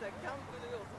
that comes with the little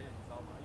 Italien,